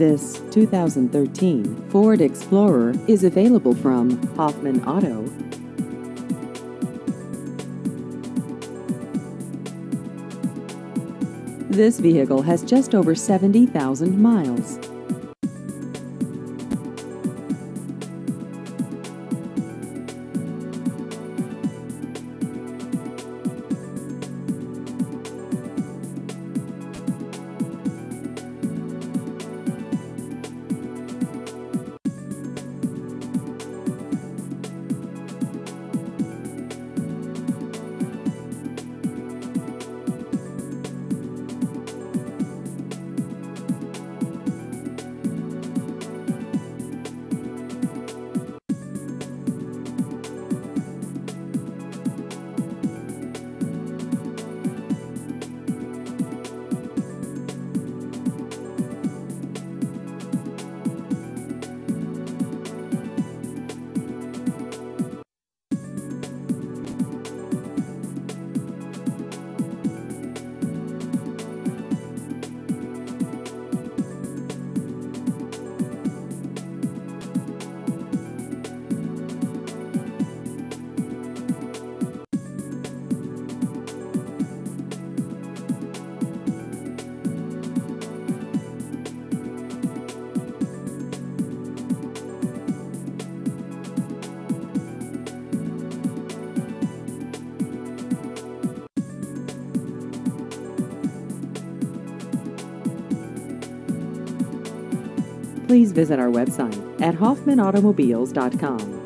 This 2013 Ford Explorer is available from Hoffman Auto. This vehicle has just over 70,000 miles. Please visit our website at hoffmanautomobiles.com.